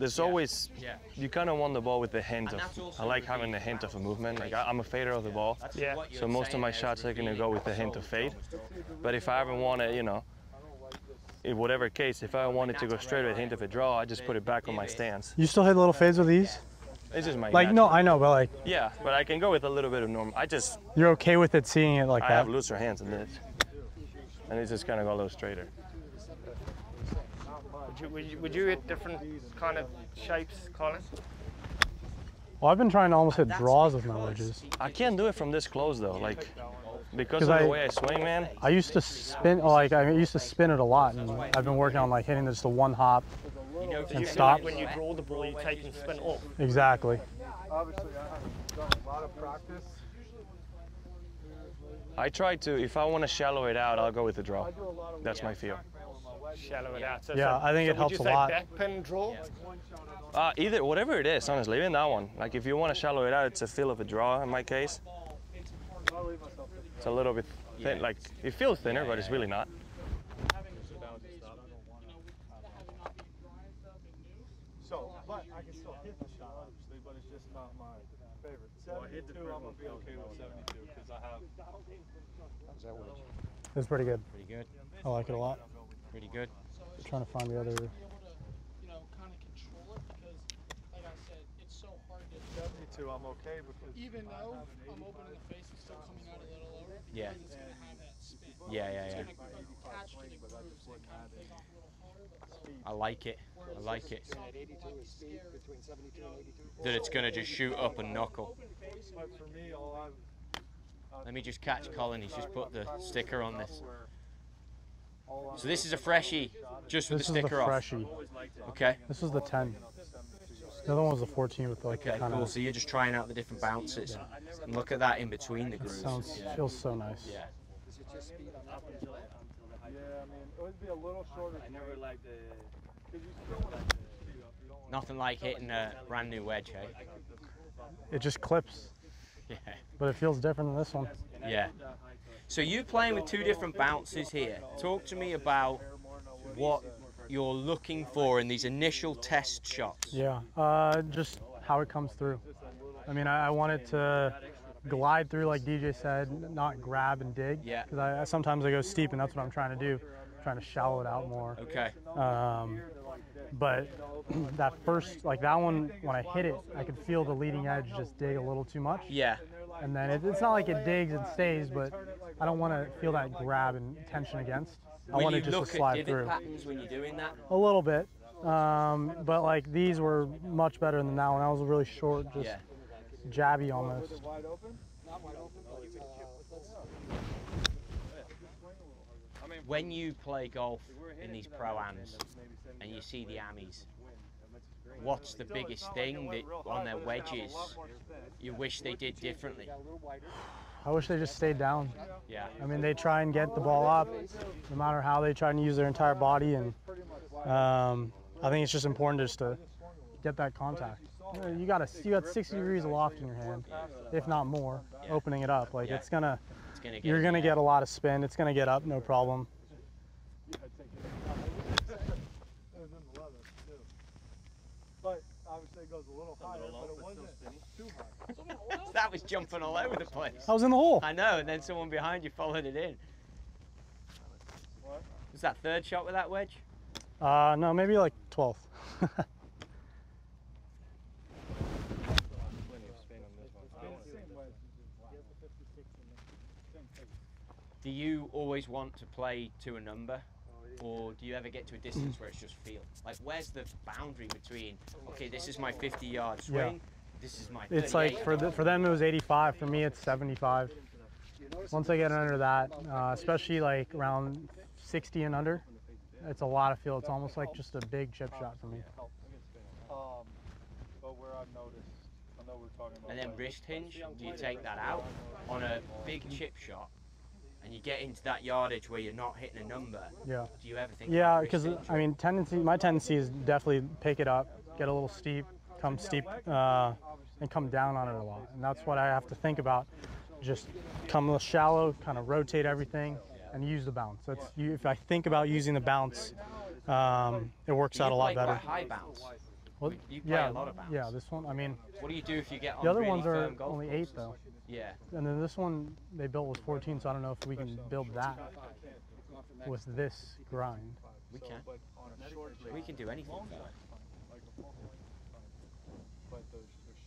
there's Yeah. always Yeah. you kind of want the ball with the hint And of. I like really having the hint of a movement. Like. I, I'm a fader of the ball, That's Yeah. so most of my shots are gonna go with the hint of fade. But if I ever want to, you know, in whatever case, if I wanted to go straight with a hint of a draw, I just put it back on my stance. You still hit a little fades with these? It's just my Like, natural- no, I know, but like, Yeah, but I can go with a little bit of normal. I just you're okay with it seeing it like I that? I have looser hands than this, and it's just kind of go a little straighter. Would you, would you, would you hit different kind of shapes, Collin? Well, I've been trying to almost hit draws with my wedges. I can't do it from this close though, like because 'Cause of the I- way I swing, man. I used to spin, like, I used to spin it a lot, and I've been working on like hitting just a one hop. You know, And You stop. When you draw the ball, you take and spin off. Exactly. Obviously, I have done a lot of practice. I try to. If I want to shallow it out, I'll go with the draw. I do a lot of That's my feel. Shallow it out. So, Yeah, so, I think so it helps would a you say lot. back pin draw? Uh, either whatever it is, honestly, even that one. Like if you want to shallow it out, it's a feel of a draw in my case. I'll leave myself in. It's a little bit thin. Yeah. Like it feels thinner, but it's really not. So, but I can still hit the shot, obviously, but it's just not my favorite. 72, I'm gonna be okay with 72 because I have. It's pretty good. Pretty good. I like it a lot. Pretty good. trying to find the other. you know, kind of control it because, like I said, it's so hard to. 72, I'm okay because. Even though I'm open in the face and still coming out a little lower, Yeah. it's gonna have that spin. Yeah, yeah, It's yeah. gonna attach to the grooves and kind of take off a little harder. But I like it. I like it. at 82 is speed between 72 and 82. That it's gonna just shoot up and knuckle. But for me, all I've. Let me just catch Collin. He's just put the sticker on this. So this is a freshie, just with This the is the sticker off. freshie. Okay. This was the 10. The other one was the 14 with like Okay, kind cool. So you're just trying out the different bounces. And look at that in between the grooves. Sounds feels so nice. Yeah. Yeah, I mean, it would be a little shorter. I never liked the. Because you still want to. Nothing like hitting a brand new wedge, hey? It just clips, Yeah. but it feels different than this one. Yeah. So you playing with two different bounces here. Talk to me about what you're looking for in these initial test shots. Yeah, uh, just how it comes through. I mean, I, I want it to glide through, like DJ said, not grab and dig. Yeah. Because I, I sometimes I go steep, and that's what I'm trying to do, trying to shallow it out more. Okay. Um, but that first, like that one, when I hit it, I could feel the leading edge just dig a little too much. Yeah. And then it, it's not like it digs and stays, but I don't want to feel that grab and tension against. I want to just slide through. patterns when you're doing that. A little bit. Um, but like these were much better than that one. That was really short, just Yeah. jabby almost. When you play golf in these pro-ams and you see the Amis, what's the biggest thing that on their wedges you wish they did differently? I wish they just stayed down. Yeah. I mean, they try and get the ball up, no matter how they try and use their entire body, and um, I think it's just important just to get that contact. You, know, you got a, you got 60 degrees of loft in your hand, if not more, Yeah. opening it up. Like Yeah. it's gonna, It's gonna get you're gonna get a lot of spin. It's gonna get up, no problem. It was in the leather, too. But obviously it goes a little higher, but it wasn't too high. that was jumping all over the place. I was in the hole. I know, and then someone behind you followed it in. What? Was that third shot with that wedge? Uh, no, maybe like 12th. Do you always want to play to a number? Or do you ever get to a distance where it's just feel? Like, where's the boundary between, okay, this is my 50 yard swing, this is my It's like for the, for them it was 85. For me it's 75. Once I get under that, uh, especially like around 60 and under, it's a lot of feel. It's almost like just a big chip shot for me. Um, but where I've noticed, I know we're talking about. And then wrist hinge, do you take that out on a big chip shot and you get into that yardage where you're not hitting a number? Yeah. Do you ever think Yeah, because? I mean, tendency my tendency is definitely pick it up, get a little steep, come steep, uh, and come down on it a lot. And that's what I have to think about. Just come a little shallow, kind of rotate everything, and use the bounce. That's you, if I think about using the bounce, um, it works out a lot better. high bounce. Well, You play yeah, a lot of bounce. yeah. This one, I mean, What do you do if you get on the other really ones are only eight courses? though, Yeah. and then this one they built was 14. So I don't know if we can build that with this grind. We can. But on a short blade, We can do anything.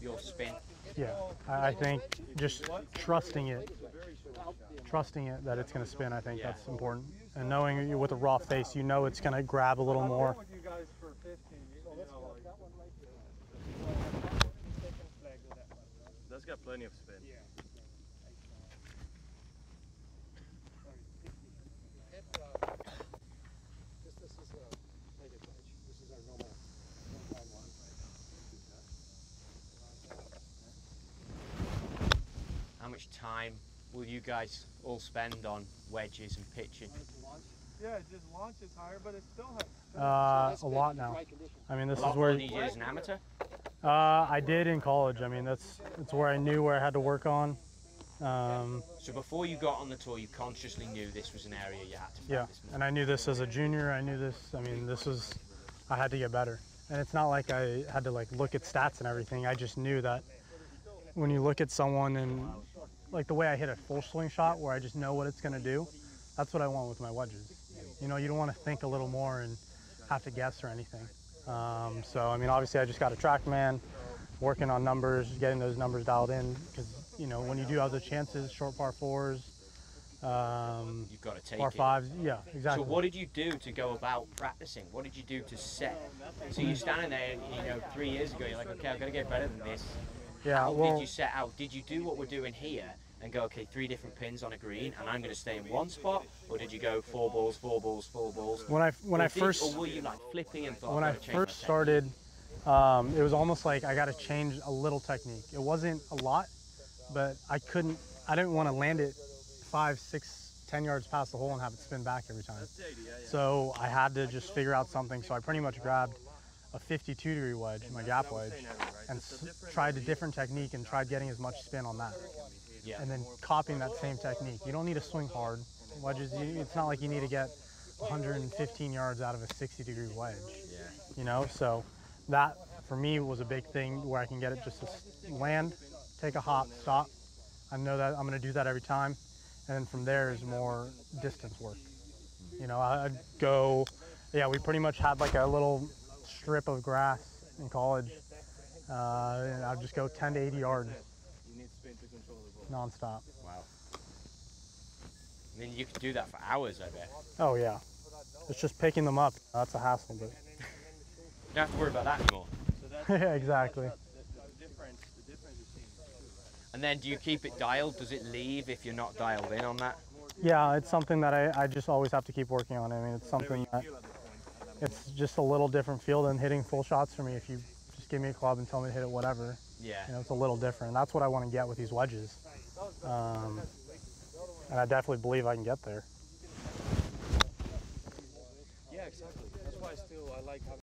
your spin? Yeah, I, I think just trusting it, trusting it that it's going to spin. I think Yeah. that's important, and knowing you with a raw face, you know it's going to grab a little more. been with you guys for 15, you know, like, That's got plenty of spin. Much time will you guys all spend on wedges and pitching? yeah, it just launches higher, but it still has spin. Uh, a lot now. I mean, this A is lot where more you as an amateur. uh, I did in college. I mean, that's that's where I knew where I had to work on. Um, So before you got on the tour, you consciously knew this was an area you had to yeah, more. and I knew this as a junior. I knew this. I mean, this was I had to get better, and it's not like I had to like look at stats and everything. I just knew that when you look at someone and like the way I hit a full swing shot, where I just know what it's going to do, that's what I want with my wedges. You know, you don't want to think a little more and have to guess or anything. Um, so I mean, obviously, I just got a TrackMan, working on numbers, getting those numbers dialed in because you know when you do have the chances, short par fours, um, You've got to take par it. fives, yeah, So exactly. what did you do to go about practicing? What did you do to set? So you're standing there, you know, three years ago, you're like, okay, I've got to get better than this. Yeah, How well, did you set out? Did you do what we're doing here and go, okay, three different pins on a green, and I'm going to stay in one spot, or did you go four balls, four balls, four balls? when I when or I did- first or were you like flipping and thought? when "I've I gotta change my first started, um, it was almost like I got to change a little technique. It wasn't a lot, but I couldn't. I didn't want to land it five, six, ten yards past the hole and have it spin back every time. So I had to just figure out something. So I pretty much grabbed a 52 degree wedge, my gap wedge, and s- tried a different technique and tried getting as much spin on that. Yeah. And then copying that same technique. You don't need to swing hard. Wedges, you, it's not like you need to get 115 yards out of a 60 degree wedge Yeah. you know so that for me was a big thing where i can get it just to land take a hop stop i know that i'm going to do that every time and then from there is more distance work you know I- i'd go yeah we pretty much had like a little strip of grass in college uh, and i'd just go 10 to 80 yards You need spin to control the ball. nonstop Wow. I mean, you could do that for hours, I bet. oh yeah it's just picking them up that's a hassle but You don't have to worry about that anymore. yeah exactly And then do you keep it dialed? Does it leave if you're not dialed in on that? Yeah, it's something that I, I just always have to keep working on. I mean, it's something that it's just a little different feel than hitting full shots for me. If you just give me a club and tell me to hit it whatever, Yeah. you know, it's a little different. And that's what I want to get with these wedges. Um, and I definitely believe I can get there. Yeah, exactly. That's why I still I like having